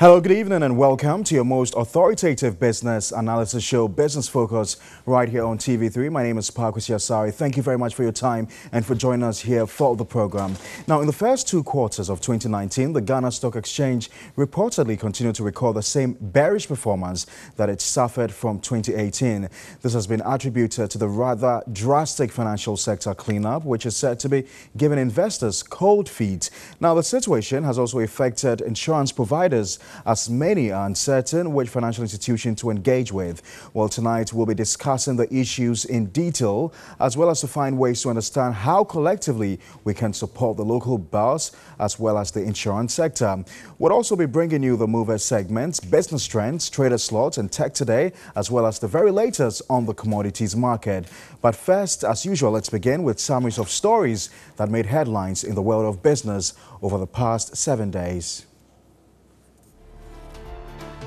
Hello, good evening, and welcome to your most authoritative business analysis show, Business Focus, right here on TV3. My name is Paa Kwesi Asare. Thank you very much for your time and for joining us here for the program. Now, in the first two quarters of 2019, the Ghana Stock Exchange reportedly continued to record the same bearish performance that it suffered from 2018. This has been attributed to the rather drastic financial sector cleanup, which is said to be giving investors cold feet. Now, the situation has also affected insurance providers as many are uncertain which financial institution to engage with. Well, tonight we'll be discussing the issues in detail as well as to find ways to understand how collectively we can support the local bourse as well as the insurance sector. We'll also be bringing you the mover segments, business trends, trader slots and tech today as well as the very latest on the commodities market. But first, as usual, let's begin with summaries of stories that made headlines in the world of business over the past seven days.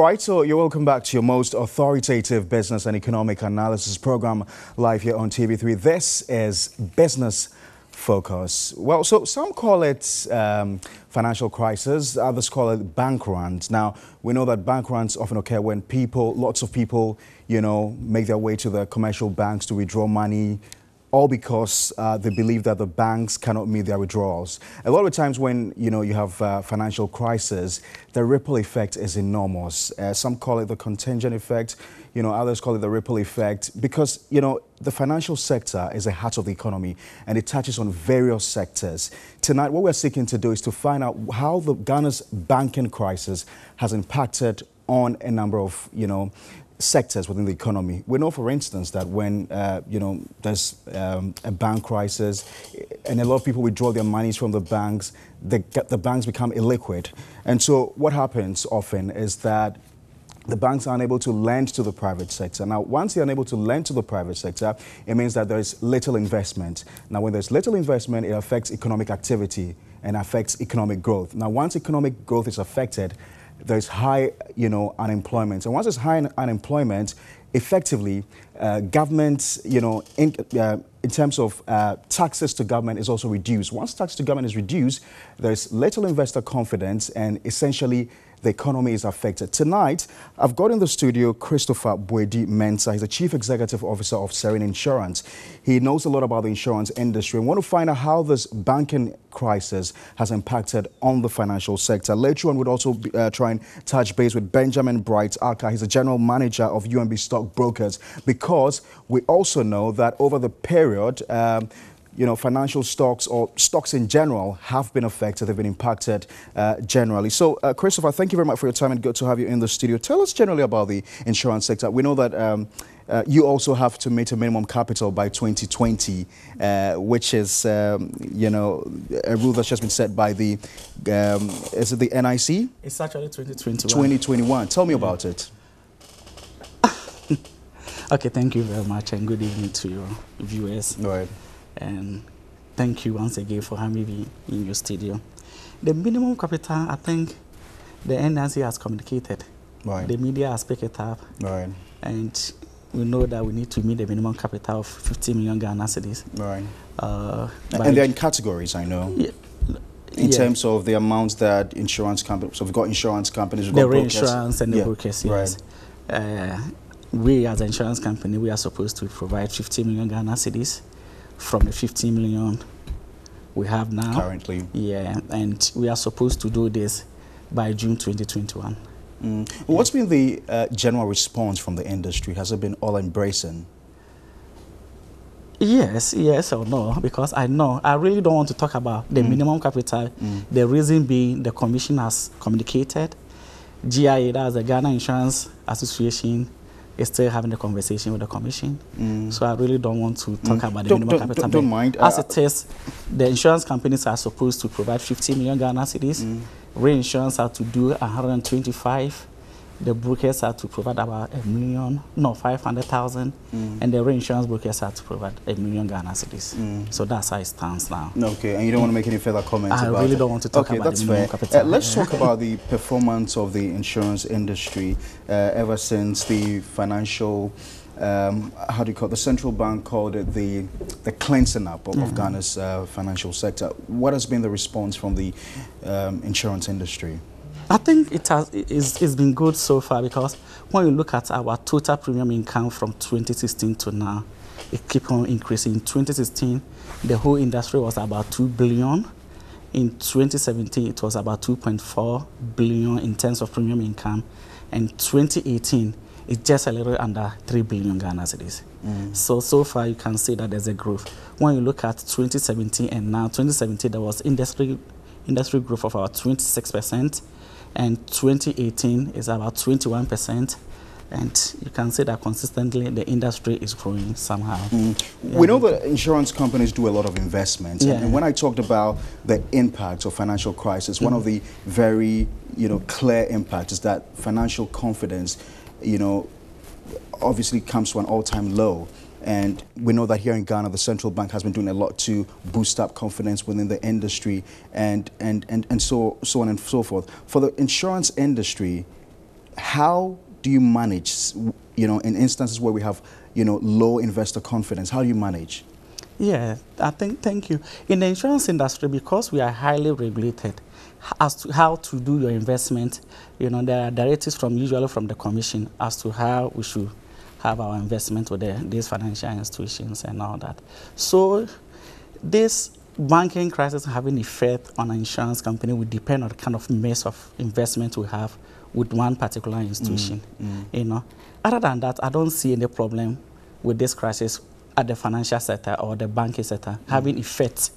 right, so you're welcome back to your most authoritative business and economic analysis program live here on TV3. This is Business Focus. Well, so some call it um, financial crisis, others call it bank runs. Now, we know that bank runs often occur when people, lots of people, you know, make their way to the commercial banks to withdraw money, all because uh, they believe that the banks cannot meet their withdrawals. A lot of times when you know you have uh, financial crisis, the ripple effect is enormous. Uh, some call it the contagion effect, you know, others call it the ripple effect because you know the financial sector is the heart of the economy and it touches on various sectors. Tonight, what we're seeking to do is to find out how the Ghana's banking crisis has impacted on a number of you know sectors within the economy. We know, for instance, that when uh, you know there's um, a bank crisis and a lot of people withdraw their monies from the banks, the, the banks become illiquid. And so what happens often is that the banks are unable to lend to the private sector. Now, once they're unable to lend to the private sector, it means that there's little investment. Now, when there's little investment, it affects economic activity and affects economic growth. Now, once economic growth is affected, there's high, you know, unemployment. And once there's high unemployment, effectively, uh, government, you know, in, uh, in terms of uh, taxes to government is also reduced. Once tax to government is reduced, there's little investor confidence and essentially the economy is affected. Tonight, I've got in the studio Christopher Boadu Mensah. He's the Chief Executive Officer of Serene Insurance. He knows a lot about the insurance industry and want to find out how this banking crisis has impacted on the financial sector. Later on, we'll also be, uh, try and touch base with Benjamin Bright Aka. He's the General Manager of UMB Stock Brokers because we also know that over the period, um, you know, financial stocks or stocks in general have been affected, they've been impacted uh, generally. So, uh, Christopher, thank you very much for your time and good to have you in the studio. Tell us generally about the insurance sector. We know that um, uh, you also have to meet a minimum capital by 2020, uh, which is, um, you know, a rule that's just been set by the, um, is it the NIC? It's actually 2021. 2021. Tell me yeah. about it. okay, thank you very much and good evening to your viewers. All right. And thank you once again for having me in your studio. The minimum capital, I think the NIC has communicated. Right. The media has picked it up. Right. And we know that we need to meet the minimum capital of 50 million Ghana cedis. Right. Uh, and they're in categories, I know. Yeah. In yeah. terms of the amounts that insurance companies, so we've got insurance companies, we've got the brokers. insurance and the yeah. brokers, yes. Right. Uh, we as an insurance company, we are supposed to provide 50 million Ghana cedis from the 15 million we have now. Currently. Yeah, and we are supposed to do this by June 2021. Mm. What's been the uh, general response from the industry? Has it been all embracing? Yes, yes or no, because I know I really don't want to talk about the mm. minimum capital. Mm. The reason being the commission has communicated. GIA, that's the Ghana Insurance Association, is still having a conversation with the commission. Mm. So I really don't want to talk mm. about the don't, minimum don't, capital. Don't, mind. As uh, it is, the insurance companies are supposed to provide 50 million Ghana cedis. Mm. Reinsurance are to do 125 the brokers are to provide about a million, no, 500,000, mm. and the reinsurance brokers are to provide a million Ghana cedis. Mm. So that's how it stands now. Okay, and you don't want to make any further comments I really don't want to talk okay, about that's fair. capital. Uh, let's talk about the performance of the insurance industry uh, ever since the financial um, how do you call it? The central bank called it the the cleansing up of, mm -hmm. of. Ghana's uh, financial sector. What has been the response from the um, insurance industry? I think it has it's, it's been good so far because when you look at our total premium income from 2016 to now, it keep on increasing. In 2016, the whole industry was about 2 billion. In 2017, it was about 2.4 billion in terms of premium income. And 2018, it's just a little under 3 billion Ghana cedis. Mm. So, so far you can see that there's a growth. When you look at 2017 and now, 2017 there was industry, industry growth of about 26% and 2018 is about 21%. And you can see that consistently the industry is growing somehow. Mm. Yeah. We know that insurance companies do a lot of investments. Yeah. And when I talked about the impact of financial crisis, mm. one of the very you know, clear impacts is that financial confidence, you know, obviously comes to an all-time low. And we know that here in Ghana, the central bank has been doing a lot to boost up confidence within the industry and, and, and, and so, so on and so forth. For the insurance industry, how do you manage, you know, in instances where we have, you know, low investor confidence, how do you manage? Yeah, I think, thank you. In the insurance industry, because we are highly regulated, as to how to do your investment, you know, there are directives from usually from the commission as to how we should have our investment with the, these financial institutions and all that. So this banking crisis having effect on an insurance company would depend on the kind of mix of investment we have with one particular institution. Mm, mm. You know, other than that, I don't see any problem with this crisis at the financial sector or the banking sector mm. having effect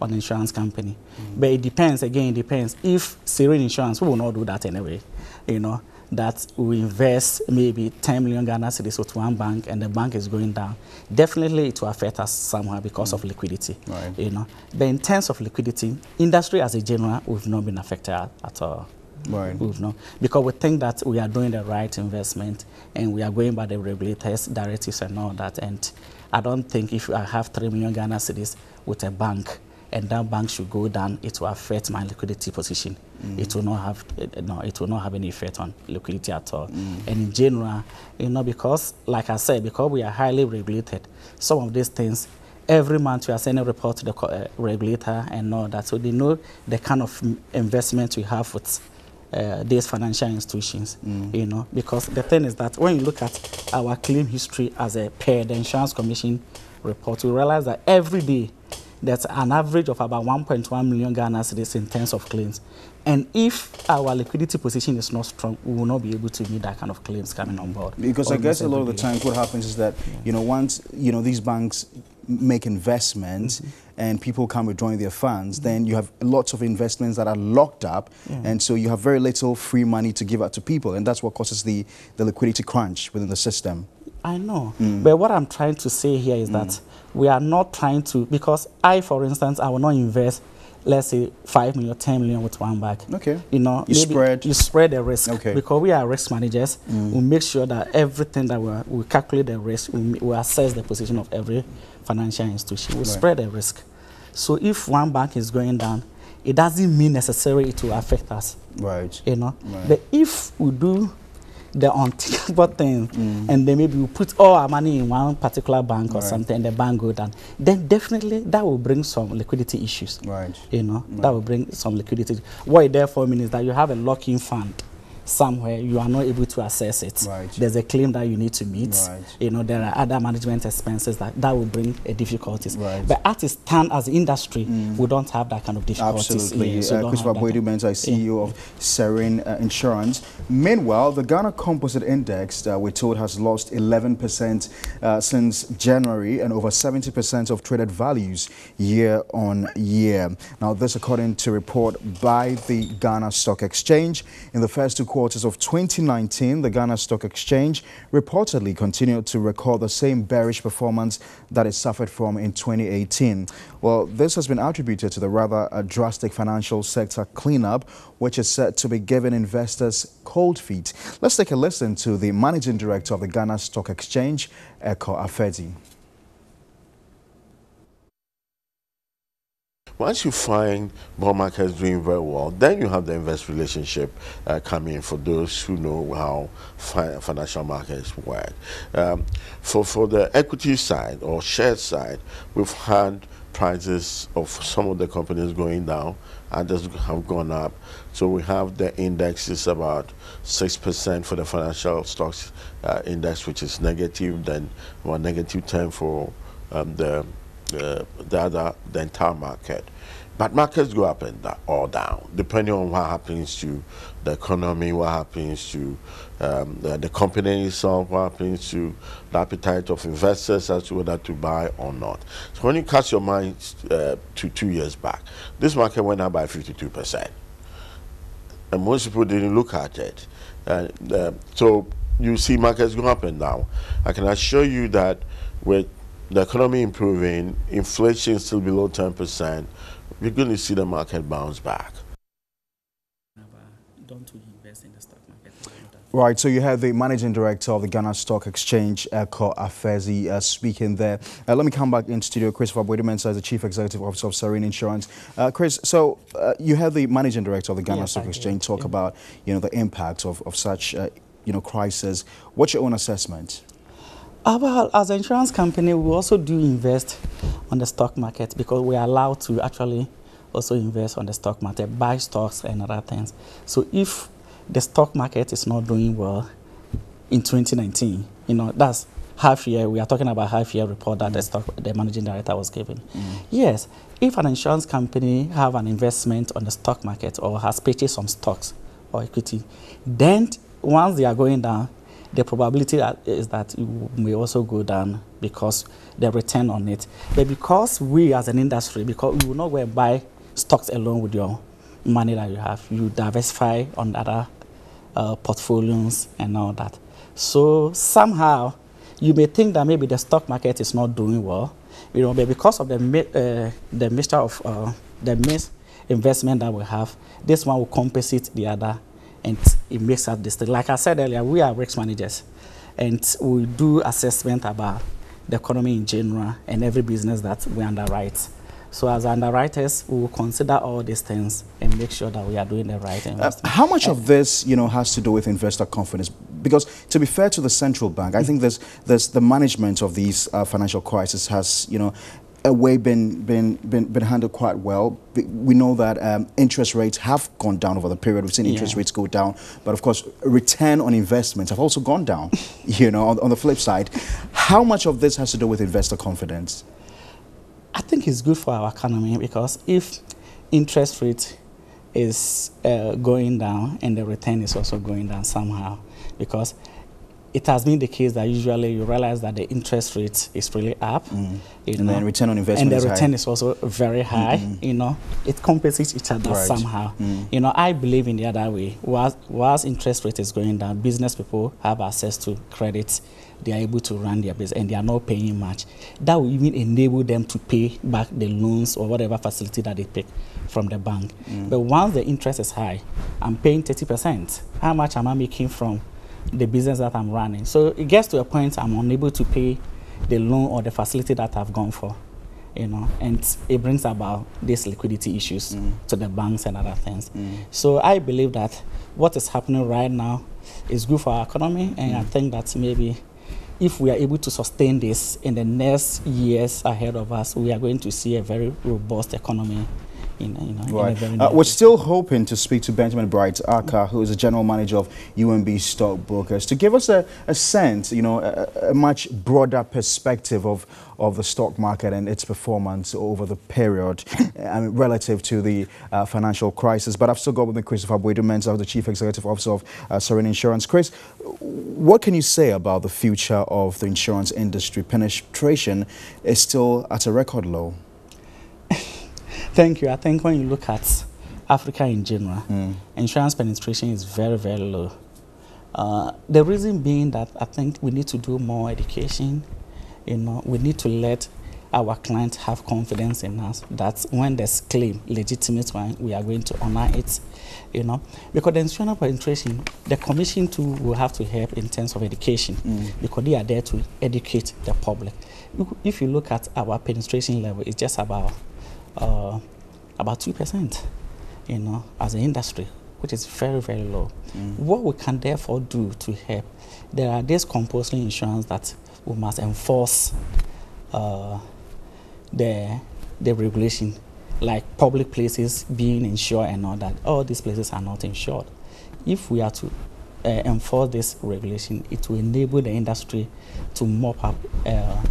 on insurance company. Mm. But it depends, again, it depends. If Serene Insurance, we will not do that anyway, you know that we invest maybe 10 million Ghana cedis with one bank and the bank is going down, definitely it will affect us somehow because mm. of liquidity. Right. You know, but in terms of liquidity, industry as a general, we've not been affected at, at all. Right. We've not, because we think that we are doing the right investment and we are going by the regulators, directives, and all that. And I don't think if I have 3 million Ghana cedis with a bank, and that bank should go down, it will affect my liquidity position. Mm. It will not have uh, no, it will not have any effect on liquidity at all. Mm. And in general, you know, because like I said, because we are highly regulated, some of these things every month we are sending a report to the uh, regulator and all that, so they know the kind of investment we have with. Uh, these financial institutions, mm. you know, because the thing is that when you look at our claim history as a per the insurance commission report, we realize that every day that's an average of about 1.1 million Ghana cedis in terms of claims. And if our liquidity position is not strong, we will not be able to meet that kind of claims coming on board. Because I guess a lot of the times what happens is that, yeah. you know, once, you know, these banks make investments mm -hmm. and people come withdrawing their funds, mm -hmm. then you have lots of investments that are locked up. Yeah. And so you have very little free money to give out to people. And that's what causes the, the liquidity crunch within the system. I know. Mm. But what I'm trying to say here is that mm. We are not trying to, because I, for instance, I will not invest, let's say, 5 million, 10 million with one bank. Okay. You know, you spread. You spread the risk. Okay. Because we are risk managers, mm. we make sure that everything that we, we calculate the risk, we, we assess the position of every financial institution. We right. spread the risk. So if one bank is going down, it doesn't mean necessarily it will affect us. Right. You know, right. but if we do the unthinkable thing, mm. and then maybe we put all our money in one particular bank or right. something, and the bank go down, then definitely that will bring some liquidity issues. Right. You know, right. that will bring some liquidity. What it therefore means is that you have a lock-in fund somewhere you are not able to assess it. Right. There's a claim that you need to meet. Right. You know, there are other management expenses that, that will bring a difficulties. Right. But at its stand as industry, mm. we don't have that kind of difficulties. Absolutely. Yeah, so uh, Christopher Boadu Mensah, CEO yeah. of Serene uh, Insurance. Meanwhile, the Ghana Composite Index, uh, we're told, has lost 11% uh, since January and over 70% of traded values year on year. Now, this according to a report by the Ghana Stock Exchange. In the first two quarters, quarters of 2019, the Ghana Stock Exchange reportedly continued to record the same bearish performance that it suffered from in 2018. Well, this has been attributed to the rather uh, drastic financial sector cleanup, which is set to be giving investors cold feet. Let's take a listen to the Managing Director of the Ghana Stock Exchange, Ekow Afedzie. Once you find bond markets doing very well, then you have the invest relationship uh, coming for those who know how fi financial markets work. Um, for, for the equity side or share side, we've had prices of some of the companies going down, others have gone up. So we have the index is about 6% for the financial stocks uh, index, which is negative, then one negative 10 for um, the uh, the other, the entire market. But markets go up and or down, depending on what happens to the economy, what happens to um, the, the, company itself, what happens to the appetite of investors as to whether to buy or not. So when you cast your mind uh, to two years back, this market went up by 52%. And most people didn't look at it. Uh, uh, so you see markets go up and down. I can assure you that with the economy improving, inflation still below 10%, we're going to see the market bounce back. Right, so you have the managing director of the Ghana Stock Exchange, Ekow Afedzie, uh, speaking there. Uh, let me come back in studio. Christopher Boadu-Mensah is the chief executive officer of Serene Insurance. Uh, Chris, so uh, you have the managing director of the Ghana yes, Stock Exchange talk yeah. about, you know, the impact of, of such, uh, you know, crisis. What's your own assessment? Well, as an insurance company, we also do invest on the stock market because we are allowed to actually also invest on the stock market, buy stocks and other things. So if the stock market is not doing well in 2019, you know, that's half year, we are talking about half year report that the stock, the managing director was giving. Mm. Yes, if an insurance company have an investment on the stock market or has purchased some stocks or equity, then once they are going down, the probability is that it may also go down because the return on it. But because we as an industry, because we will not go and buy stocks alone with your money that you have, you diversify on other uh, portfolios and all that. So somehow you may think that maybe the stock market is not doing well, you know, but because of the uh, the mixture of uh, the mis investment that we have, this one will compensate the other and it makes us this. thing. Like I said earlier, we are risk managers, and we do assessment about the economy in general and every business that we underwrite. So as underwriters, we will consider all these things and make sure that we are doing the right investment. Uh, how much of this, you know, has to do with investor confidence? Because to be fair to the central bank, I think there's, there's the management of these uh, financial crisis has, you know, a way been, been, been, been handled quite well. We know that um, interest rates have gone down over the period. We've seen interest yeah. rates go down. But of course, return on investments have also gone down, you know, on, on the flip side. How much of this has to do with investor confidence? I think it's good for our economy because if interest rate is uh, going down and the return is also going down somehow, because it has been the case that usually you realize that the interest rate is really up. Mm. and know, then return on investment And the return high. is also very high. Mm -hmm. You know, it compensates each other right. somehow. Mm. You know, I believe in the other way. Whilst, whilst interest rate is going down, business people have access to credit they are able to run their business and they are not paying much. That will even enable them to pay back the loans or whatever facility that they take from the bank. Mm. But once the interest is high, I'm paying 30%. How much am I making from the business that I'm running? So it gets to a point I'm unable to pay the loan or the facility that I've gone for. You know, and it brings about these liquidity issues mm. to the banks and other things. Mm. So I believe that what is happening right now is good for our economy, and I mm. think that maybe if we are able to sustain this in the next years ahead of us, we are going to see a very robust economy. In, you know, right. Uh, we're still hoping to speak to Benjamin Bright Aka, who is the general manager of UMB Stockbrokers, to give us a, a sense, you know, a, a much broader perspective of of the stock market and its performance over the period I mean, relative to the uh, financial crisis. But I've still got with me Christopher Boadu the Chief Executive Officer of uh, Serene Insurance. Chris, what can you say about the future of the insurance industry? Penetration is still at a record low. Thank you. I think when you look at Africa in general, mm. insurance penetration is very, very low. Uh, the reason being that I think we need to do more education, you know, we need to let our clients have confidence in us that when there's claim, legitimate one, we are going to honor it, you know. Because the insurance penetration, the commission too will have to help in terms of education mm. because they are there to educate the public. If you look at our penetration level, it's just about uh, about 2%, you know, as an industry, which is very, very low. Mm. What we can therefore do to help, there are these compulsory insurance that we must enforce uh, the, the regulation, like public places being insured and all that. All these places are not insured. If we are to uh, enforce this regulation, it will enable the industry to mop up uh,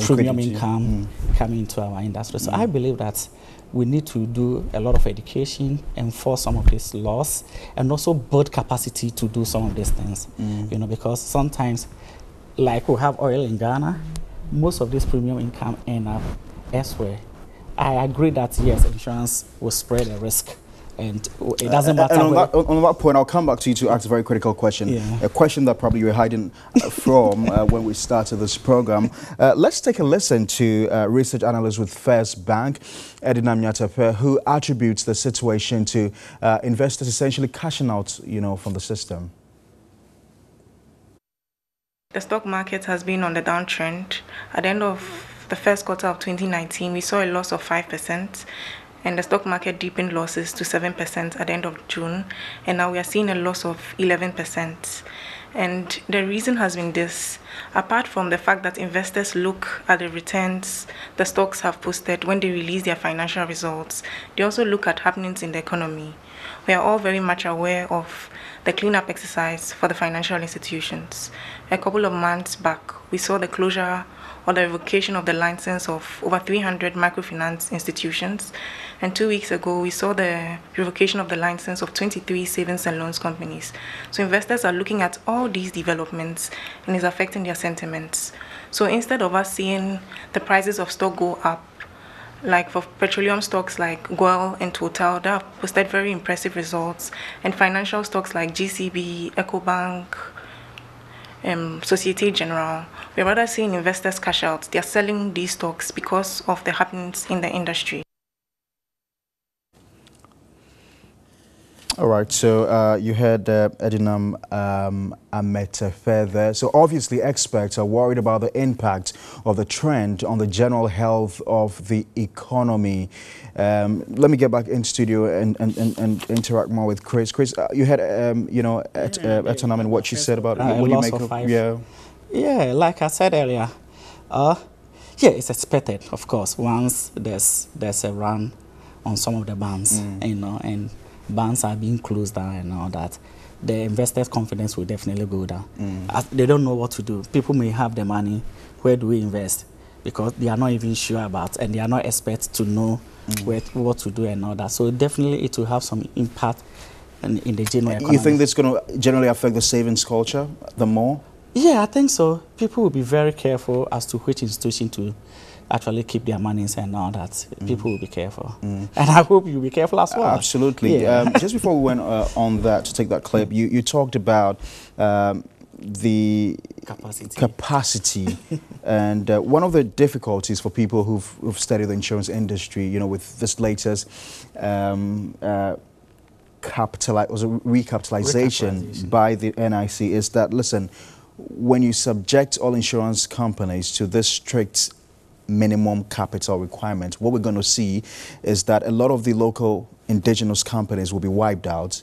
premium income mm. coming into our industry. So mm. I believe that we need to do a lot of education, enforce some of these laws, and also build capacity to do some of these things. Mm. You know, because sometimes like we have oil in Ghana, most of this premium income end up elsewhere. I agree that yes, insurance will spread the risk and it doesn't matter. and on that, on that, point, I'll come back to you to ask a very critical question, yeah. a question that probably you were hiding uh, from uh, when we started this program. Uh, let's take a listen to uh, research analyst with First Bank, Edinam Ametefe, who attributes the situation to uh, investors essentially cashing out, you know, from the system. The stock market has been on the downtrend. At the end of the first quarter of 2019, we saw a loss of 5%, and the stock market deepened losses to 7% at the end of June, and now we are seeing a loss of 11%. And the reason has been this apart from the fact that investors look at the returns the stocks have posted when they release their financial results, they also look at happenings in the economy. We are all very much aware of the cleanup exercise for the financial institutions. A couple of months back, we saw the closure or the revocation of the license of over 300 microfinance institutions. And two weeks ago, we saw the revocation of the license of 23 savings and loans companies. So investors are looking at all these developments and is affecting their sentiments. So instead of us seeing the prices of stock go up, like for petroleum stocks like GOIL and Total, that have posted very impressive results, and financial stocks like GCB, EcoBank, um, Societe Generale, we're rather seeing investors cash out. They're selling these stocks because of the happenings in the industry. All right, so uh, you heard uh, Edinam um, Ametefe there. So obviously experts are worried about the impact of the trend on the general health of the economy. Um, let me get back in studio and, and, and, and interact more with Chris. Chris, uh, you had, um, you know, at, uh, Edinam and what she said about Uh, what do you make of of, five. yeah. Yeah, like I said earlier, uh, yeah, it's expected, of course, once there's there's a run on some of the banks, you know, and banks are being closed down and all that, the investors' confidence will definitely go down. Mm. As they don't know what to do. People may have the money, where do we invest? Because they are not even sure about, and they are not experts to know mm. where, what to do and all that. So definitely, it will have some impact in, in the general economy. You think this is going to generally affect the savings culture the more? Yeah, I think so. People will be very careful as to which institution to actually keep their monies and all that. People will be careful. And I hope you'll be careful as well. Absolutely. Yeah. Um, just before we went uh, on that, to take that clip, you, you talked about um, the Capacity. capacity. and uh, one of the difficulties for people who've, who've studied the insurance industry, you know, with this latest um, uh, capitali- was a recapitalization, Recapitalization. by the NIC is that, listen, when you subject all insurance companies to this strict minimum capital requirement, what we're going to see is that a lot of the local indigenous companies will be wiped out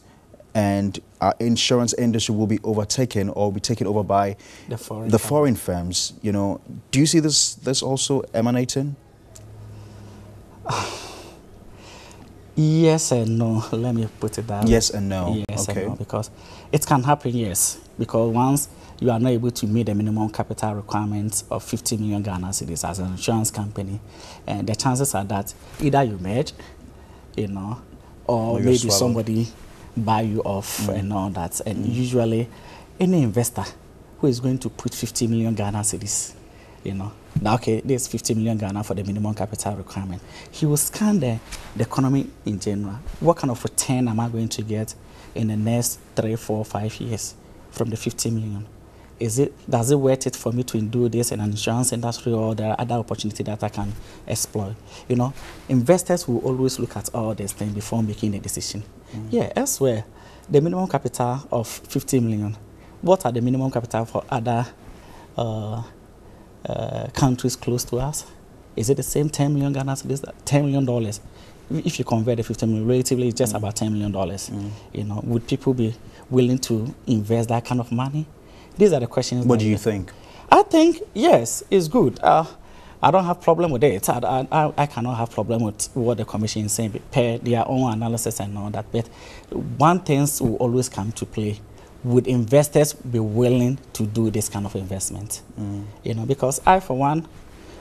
and our insurance industry will be overtaken or be taken over by The foreign the foreign firms. You know, do you see this this also emanating? Yes and no. Let me put it that way. Yes and no. Yes okay. and no. Because it can happen, yes. Because once you are not able to meet the minimum capital requirements of 50 million Ghana cedis as an insurance company, and the chances are that either you merge, you know, or maybe swallowed. somebody buy you off Mm. and all that. And usually, any investor who is going to put 50 million Ghana cedis, you know, now, okay, there's 50 million Ghana for the minimum capital requirement. He will scan the, the economy in general. What kind of return am I going to get in the next three, four, five years from the 50 million? Is it does it worth it for me to do this in an insurance industry or there are other opportunities that I can exploit? You know, investors will always look at all these things before making a decision. Yeah, elsewhere, the minimum capital of 50 million. What are the minimum capital for other uh, uh, countries close to us? Is it the same 10 million Ghana cedis? 10 million dollars. If you convert the 50 million, relatively, it's just about 10 million dollars. You know, would people be willing to invest that kind of money? These are the questions. What do you think? I think yes, it's good. Uh, I don't have problem with it. I, I, I cannot have problem with what the commission is saying per their own analysis and all that. But one thing will always come to play: would investors be willing to do this kind of investment? You know, because I, for one,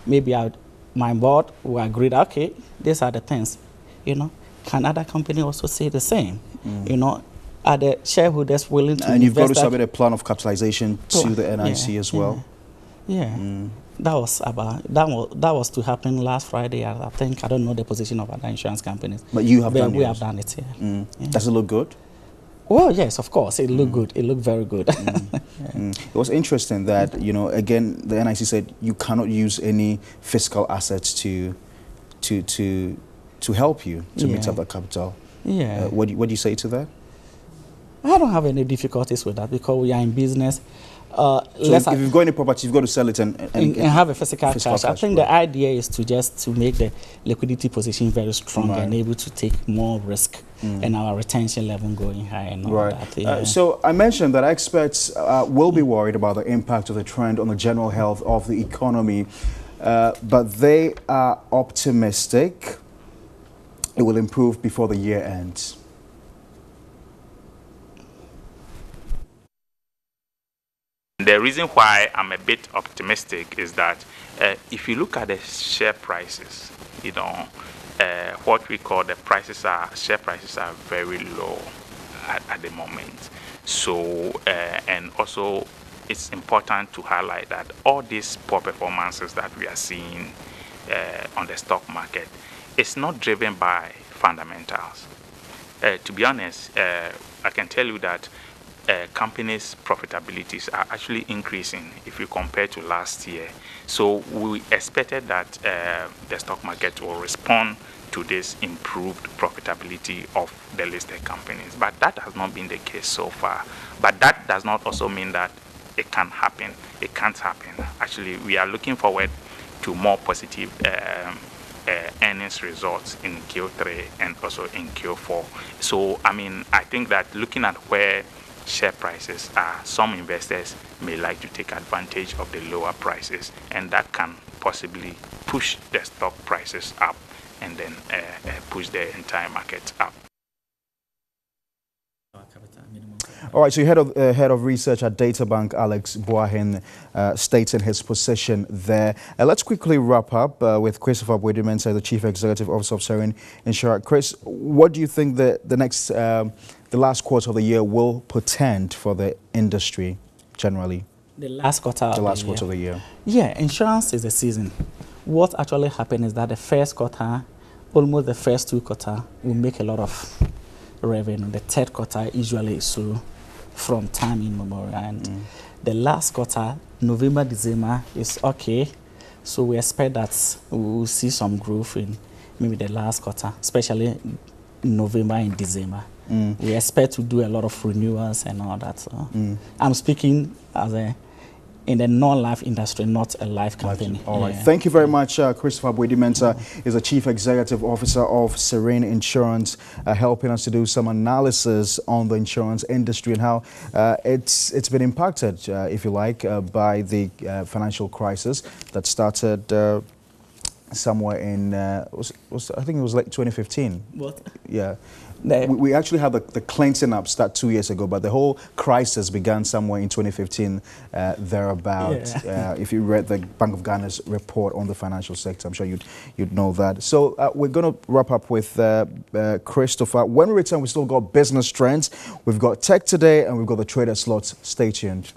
maybe I, my board will agree that okay, these are the things. You know, can other company also say the same? You know, are the shareholders willing to And you've got to submit a plan of capitalization to the NIC yeah, as well. yeah, that was about that was that was to happen last Friday. I, I think I don't know the position of other insurance companies, But you have done it. we yours. have done it. Yeah. Mm. Yeah. Does it look good? Well, yes, of course, it looked good. It looked very good. Mm. It was interesting that, you know, again, the NIC said you cannot use any fiscal assets to, to, to, to help you to meet up that capital. yeah, Uh, what, do you, what do you say to that? I don't have any difficulties with that because we are in business. Uh, So if, if you've got any property, you've got to sell it and, and, and, and have a physical, Physical cash. I think right. the idea is to just to make the liquidity position very strong Right. and able to take more risk and our retention level going high and all Right. that. Uh, so I mentioned that experts uh, will be worried about the impact of the trend on the general health of the economy, uh, but they are optimistic it will improve before the year ends. The reason why I'm a bit optimistic is that uh, if you look at the share prices, you know, uh, what we call the prices are share prices are very low at, at the moment. So uh, and also it's important to highlight that all these poor performances that we are seeing uh, on the stock market is not driven by fundamentals. Uh, to be honest, uh, I can tell you that uh, companies' profitabilities are actually increasing if you compare to last year. So we expected that uh, the stock market will respond to this improved profitability of the listed companies. But that has not been the case so far. But that does not also mean that it can't happen. It can't happen. Actually, we are looking forward to more positive um, uh, earnings results in Q3 and also in Q4. So, I mean, I think that looking at where share prices are, some investors may like to take advantage of the lower prices, and that can possibly push the stock prices up and then uh, uh, push the entire market up. All right, so head of uh, head of research at DataBank, Alex Boahen, uh, states in his position there. Uh, let's quickly wrap up uh, with Christopher Boadu-Mensah, the Chief Executive Officer of Serene Insurance. Chris, what do you think the the next um, the last quarter of the year will portend for the industry generally? The last quarter. The last the quarter year. of the year. Yeah, insurance is a season. What actually happened is that the first quarter, almost the first two quarter, will make a lot of revenue. The third quarter usually is slow from time immemorial. And mm. the last quarter, November, December, is okay. So we expect that we will see some growth in maybe the last quarter, especially November and December. Mm. We expect to do a lot of renewals and all that. So mm. I'm speaking as a in the non-life industry, not a life company. All right. Yeah. Thank you very much, uh, Christopher Boadu-Mensah is the Chief Executive Officer of Serene Insurance, uh, helping us to do some analysis on the insurance industry and how uh, it's it's been impacted, uh, if you like, uh, by the uh, financial crisis that started somewhere in was, was I think it was like 2015. What? Yeah. We, we, actually had the, the cleansing up start two years ago, but the whole crisis began somewhere in 2015, uh, thereabout. Yeah. Uh, if you read the Bank of Ghana's report on the financial sector, I'm sure you'd, you'd know that. So uh, we're going to wrap up with uh, uh, Christopher. When we return, we still got business trends. We've got tech today, and we've got the trader slots. Stay tuned.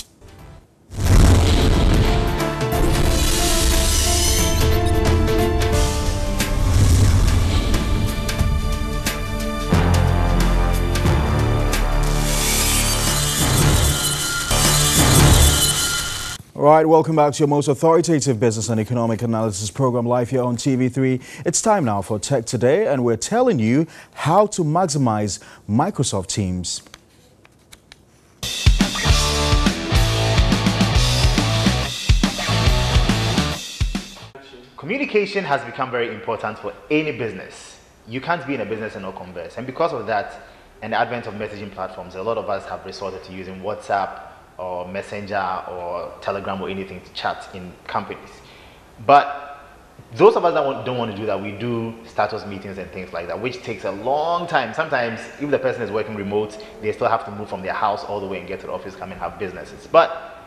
All right, welcome back to your most authoritative business and economic analysis program live here on TV3. It's time now for Tech Today, and we're telling you how to maximize Microsoft Teams. Communication has become very important for any business. You can't be in a business and not converse. And because of that, and the advent of messaging platforms, a lot of us have resorted to using WhatsApp, or Messenger or Telegram or anything to chat in companies. But those of us that don't want to do that, we do status meetings and things like that, which takes a long time. Sometimes, if the person is working remote, they still have to move from their house all the way and get to the office, come and have businesses. But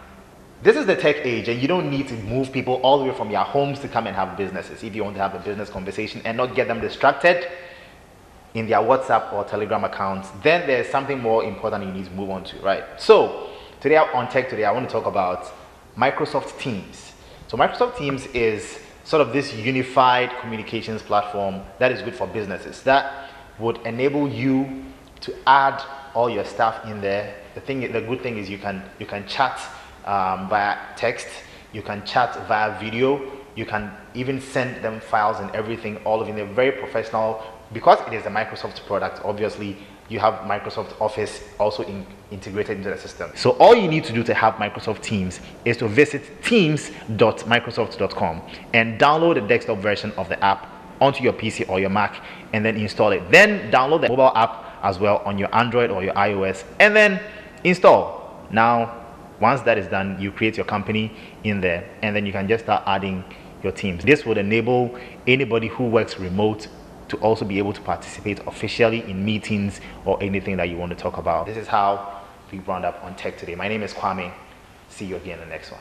this is the tech age, and you don't need to move people all the way from your homes to come and have businesses. If you want to have a business conversation and not get them distracted in their WhatsApp or Telegram accounts, then there's something more important you need to move on to, right? So, Today on Tech Today, I want to talk about Microsoft Teams. So Microsoft Teams is sort of this unified communications platform that is good for businesses that would enable you to add all your stuff in there. The thing, the good thing is you can you can chat um, via text, you can chat via video, you can even send them files and everything, all of it. They're very professional because it is a Microsoft product. Obviously, you have Microsoft Office also in, integrated into the system. So all you need to do to have Microsoft Teams is to visit teams.microsoft.com and download the desktop version of the app onto your PC or your Mac and then install it. Then download the mobile app as well on your Android or your iOS and then install. Now, once that is done, you create your company in there and then you can just start adding your teams. This would enable anybody who works remote to also be able to participate officially in meetings or anything that you want to talk about. This is how we round up on Tech today. My name is Kwame. See you again in the next one.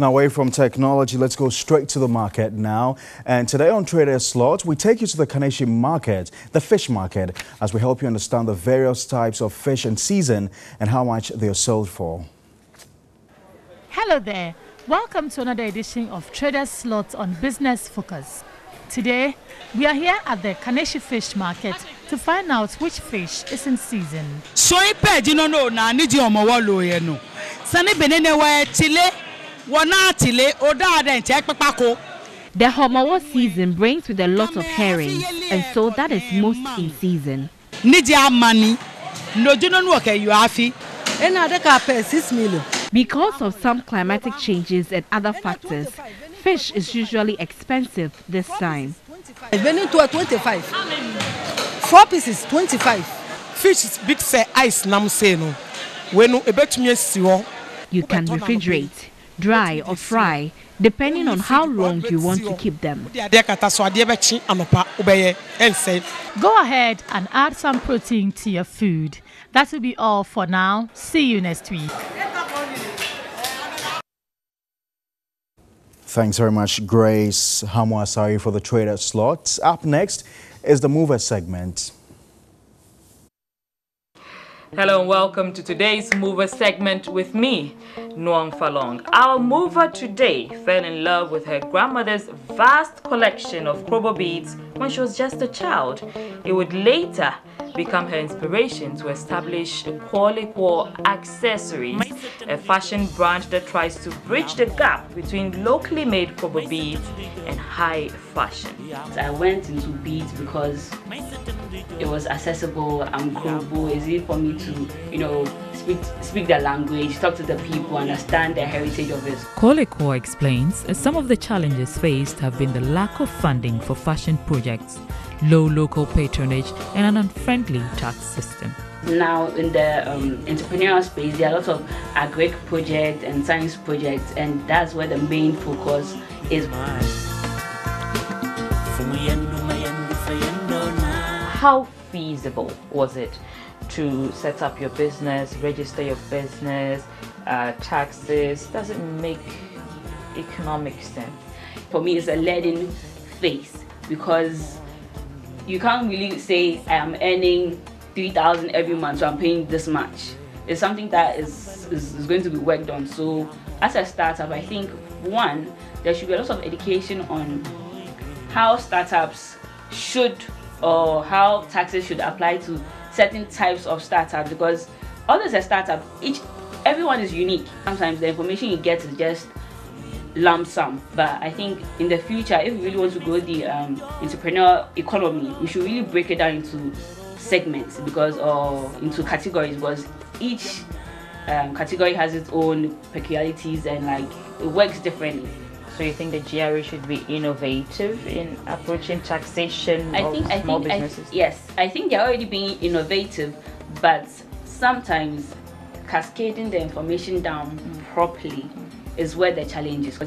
Now, away from technology, let's go straight to the market now. And today on Trader Slot, we take you to the Kaneshie market, the fish market, as we help you understand the various types of fish in season and how much they are sold for. Hello there. Welcome to another edition of Traders Slots on Business Focus. Today, we are here at the Kaneshie Fish Market to find out which fish is in season. Soy peji no no na ni di omo wo lo ye no. Sani benene wa chile, wana chile oda ada nche pepako. The Homowo season brings with a lot of herring, and so that is most in season. Ni di amani. No juno no ke you afi. Ena de ka pe 6 million. Because of some climatic changes and other factors, fish is usually expensive this time. Benin to 25. Four pieces 25. Fish is big say ice nam say no. When no ebetumi asi ho. You can refrigerate, dry or fry depending on how long you want to keep them. Go ahead and add some protein to your food. That will be all for now. See you next week. Thanks very much, Grace Hamwasari, for the trader slot. Up next is the mover segment. Hello and welcome to today's mover segment with me, Nuang Falong. Our mover today fell in love with her grandmother's vast collection of Krobo beads when she was just a child. It would later become her inspiration to establish Qualicore Accessories, a fashion brand that tries to bridge the gap between locally made Krobo beads and high fashion. I went into beads because it was accessible and Krobo, easy for me to, you know, speak, speak their language, talk to the people, understand the heritage of it. Qualicore explains some of the challenges faced have been the lack of funding for fashion projects, low local patronage, and an unfriendly tax system. Now, in the um, entrepreneurial space, there are lots of agri projects and science projects, and that's where the main focus is. How feasible was it to set up your business, register your business, uh, taxes? Does it make economic sense? For me, it's a learning phase because you can't really say I am earning 3000 every month, so I'm paying this much. It's something that is, is, is going to be worked on. So, as a startup, I think one, there should be a lot of education on how startups should or how taxes should apply to certain types of startups because although it's a startup, each everyone is unique. Sometimes the information you get is just lump sum. But I think in the future, if we really want to grow the um, entrepreneurial economy, we should really break it down into segments because or into categories because each um, category has its own peculiarities and like it works differently. So you think the GRA should be innovative in approaching taxation I think, I think, businesses? I, yes, I think they're already being innovative, but sometimes cascading the information down mm. properly is where the challenge is.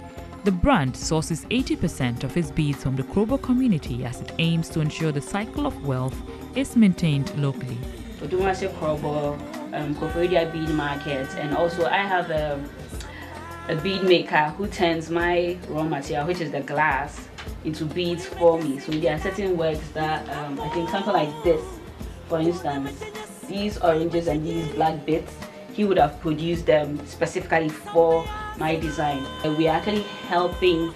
The brand sources 80% of its beads from the Krobo community as it aims to ensure the cycle of wealth is maintained locally. Odumase Krobo, um, Koforidua bead market, and also I have a a bead maker who turns my raw material, which is the glass, into beads for me. So there are certain words that um, I think something like this, for instance, these oranges and these black bits, he would have produced them specifically for my design. We are actually helping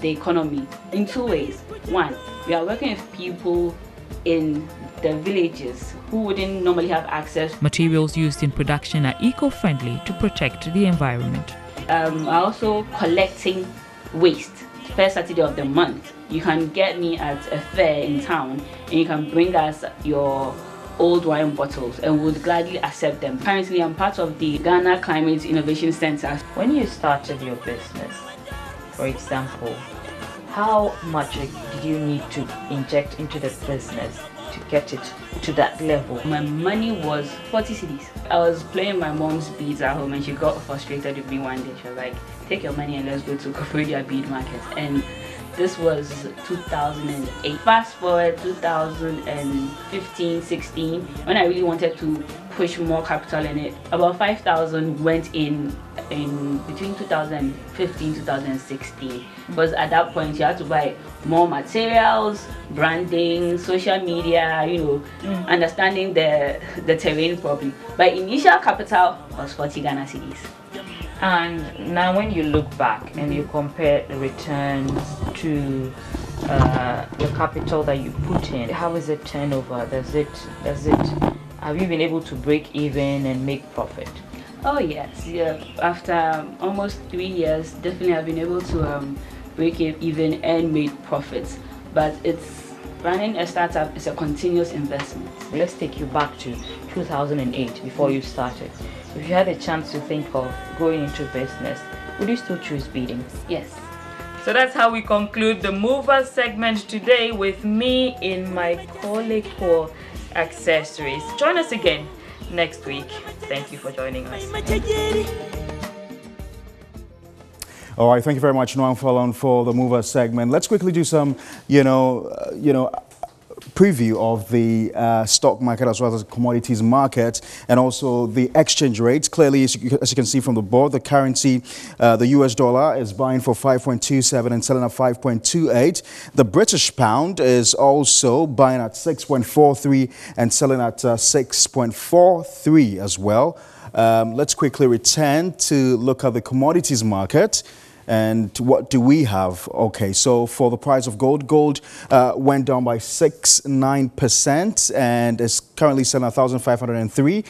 the economy in two ways. One, we are working with people in the villages who wouldn't normally have access. Materials used in production are eco-friendly to protect the environment um, I'm also collecting waste first Saturday of the month. You can get me at a fair in town and you can bring us your old wine bottles and would gladly accept them. Currently, I'm part of the Ghana Climate Innovation Center. When you started your business, for example, how much did you need to inject into the business to get it to that level. My money was 40 cedis. I was playing my mom's beads at home and she got frustrated with me one day. She was like, take your money and let's go to Koforidua bead market. And this was 2008. Fast forward 2015, 16, when I really wanted to push more capital in it. About 5,000 went in in between 2015 2016 because at that point you had to buy more materials branding social media you know mm. understanding the the terrain properly but initial capital was 40 ghana cedis and now when you look back and you compare the returns to uh, your capital that you put in, how is it turnover? Does it does it have you been able to break even and make profit? Oh yes, yeah. After um, almost three years, definitely I've been able to um, break even and make profits. But it's running a startup is a continuous investment. Let's take you back to 2008 before you started. If you had a chance to think of going into business, would you still choose beading? Yes. So that's how we conclude the mover segment today with me in my Coleco accessories. Join us again next week. Thank you for joining us. All right, thank you very much, Noam Fallon, for the mover segment. Let's quickly do some, you know, uh, you know, preview of the uh, stock market as well as commodities market and also the exchange rates. Clearly, as you, as you can see from the board, the currency, uh, the US dollar is buying for 5.27 and selling at 5.28. The British pound is also buying at 6.43 and selling at uh, 6.43 as well. Um, let's quickly return to look at the commodities market. And what do we have? Okay, so for the price of gold, gold uh, went down by 6.9% and is currently selling at 1,503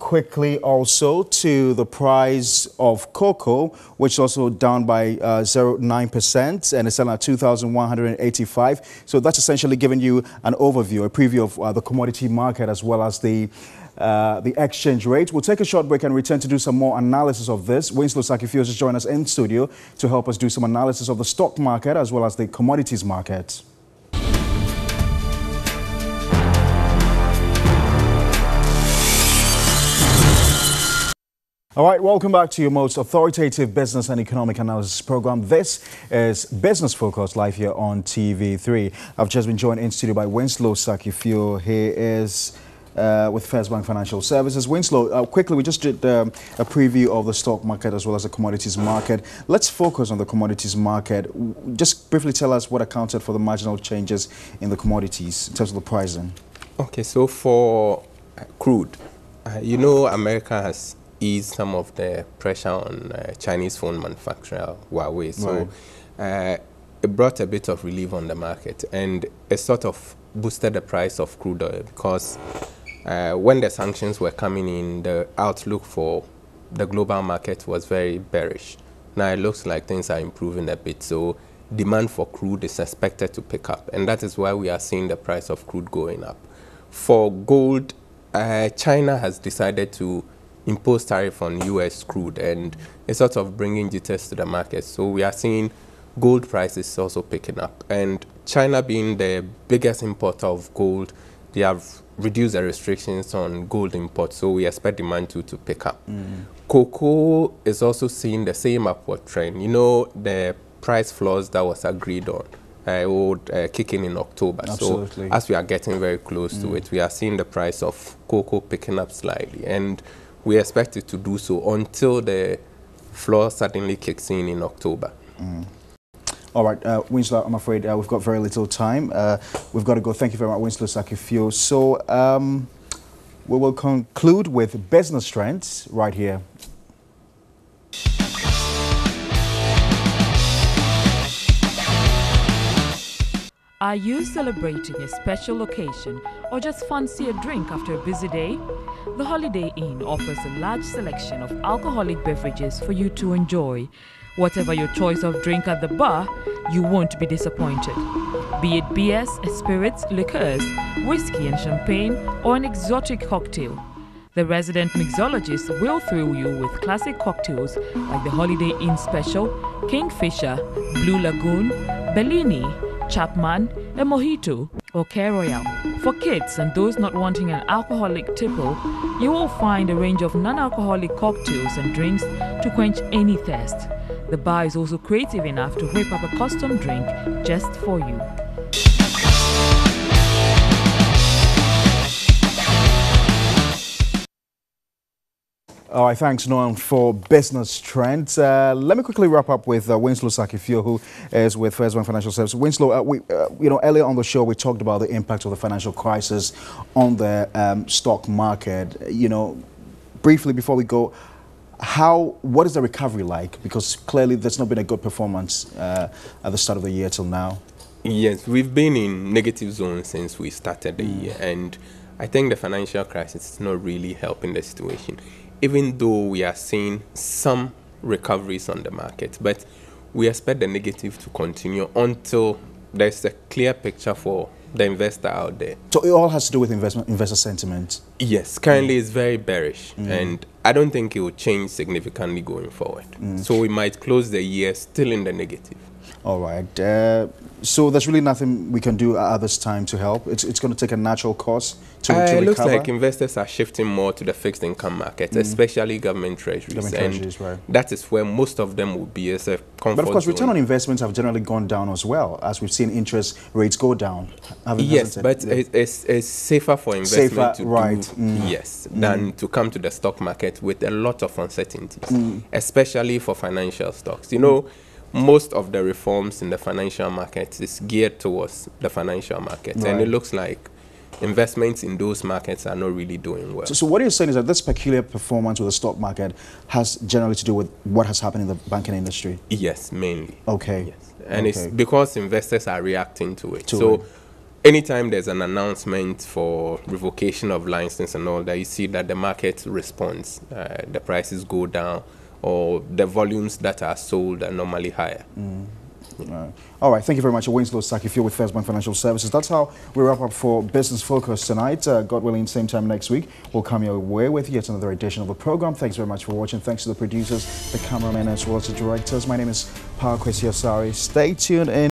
quickly also to the price of cocoa, which is also down by uh, 0.9% and it's selling at 2,185. So that's essentially giving you an overview, a preview of uh, the commodity market as well as the uh, the exchange rate. We'll take a short break and return to do some more analysis of this. Winslow Sakifio has joined us in studio to help us do some analysis of the stock market as well as the commodities market. All right, welcome back to your most authoritative business and economic analysis program. This is Business Focus live here on TV3. I've just been joined in studio by Winslow Sakifio. He is uh, with First Bank Financial Services. Winslow, uh, quickly, we just did um, a preview of the stock market as well as the commodities market. Let's focus on the commodities market. Just briefly tell us what accounted for the marginal changes in the commodities in terms of the pricing. Okay, so for crude, uh, you know America has eased some of the pressure on uh, Chinese phone manufacturer Huawei. So right. Uh, it brought a bit of relief on the market and it sort of boosted the price of crude oil because uh, when the sanctions were coming in, the outlook for the global market was very bearish. Now it looks like things are improving a bit, so demand for crude is expected to pick up, and that is why we are seeing the price of crude going up. For gold, uh, China has decided to impose tariff on U.S. crude, and it's sort of bringing jitters to the market. So we are seeing gold prices also picking up, and China being the biggest importer of gold, they have reduced the restrictions on gold imports, so we expect demand to, to pick up. Mm. Cocoa is also seeing the same upward trend. You know, the price floors that was agreed on uh, would uh, kick in in October. Absolutely. So as we are getting very close mm. to it, we are seeing the price of cocoa picking up slightly. And we expect it to do so until the floor suddenly kicks in in October. Mm. All right, uh, Winslow, I'm afraid uh, we've got very little time. Uh, we've got to go. Thank you very much, Winslow Sakifio. So um, we will conclude with business trends right here. Are you celebrating a special occasion or just fancy a drink after a busy day? The Holiday Inn offers a large selection of alcoholic beverages for you to enjoy. Whatever your choice of drink at the bar, you won't be disappointed. Be it beers, spirits, liqueurs, whiskey and champagne, or an exotic cocktail. The resident mixologist will thrill you with classic cocktails like the Holiday Inn Special, Kingfisher, Blue Lagoon, Bellini, Chapman, a Mojito, or Kir Royale. For kids and those not wanting an alcoholic tipple, you will find a range of non-alcoholic cocktails and drinks to quench any thirst. The bar is also creative enough to whip up a custom drink just for you. All right, thanks, Noam, for business trends. Uh, let me quickly wrap up with uh, Winslow Sakifio, who is with First Bank Financial Services. Winslow, uh, we, uh, you know, earlier on the show, we talked about the impact of the financial crisis on the um, stock market. You know, briefly before we go, how what is the recovery like? Because clearly there's not been a good performance uh, at the start of the year till now. Yes, we've been in negative zone since we started the Mm. year, and I think the financial crisis is not really helping the situation, even though we are seeing some recoveries on the market. But we expect the negative to continue until there's a clear picture for the investor out there. So it all has to do with investment investor sentiment. Yes, currently it's very bearish, Mm. and I don't think it will change significantly going forward. Mm. So we might close the year still in the negative. All right. Uh, so there's really nothing we can do at this time to help. It's, it's going to take a natural course to, Uh, to it looks like investors are shifting more to the fixed income market, Mm. especially government treasuries. Government and treasuries, right. That is where most of them will be as a comfort But of course, zone. return on investments have generally gone down as well, as we've seen interest rates go down. Yes, it? but Yeah. it's, it's safer for investment Safer, to right. do Mm. yes Mm. than to come to the stock market with a lot of uncertainties, Mm. especially for financial stocks. You know, most of the reforms in the financial market is geared towards the financial market, and it looks like investments in those markets are not really doing well. So, so what you're saying is that this peculiar performance with the stock market has generally to do with what has happened in the banking industry. Yes, mainly. Okay. Yes. And it's because investors are reacting to it. To so it. anytime there's an announcement for revocation of license and all that, you see that the market responds. Uh, the prices go down or the volumes that are sold are normally higher. Mm. Right. All right, thank you very much. Winslow Saki, if you're with First Bank Financial Services. That's how we wrap up for Business Focus tonight. Uh, God willing, same time next week, we'll come your way with yet another edition of the program. Thanks very much for watching. Thanks to the producers, the cameramen, as well as the directors. My name is Paa Kwesi Asare. Stay tuned in.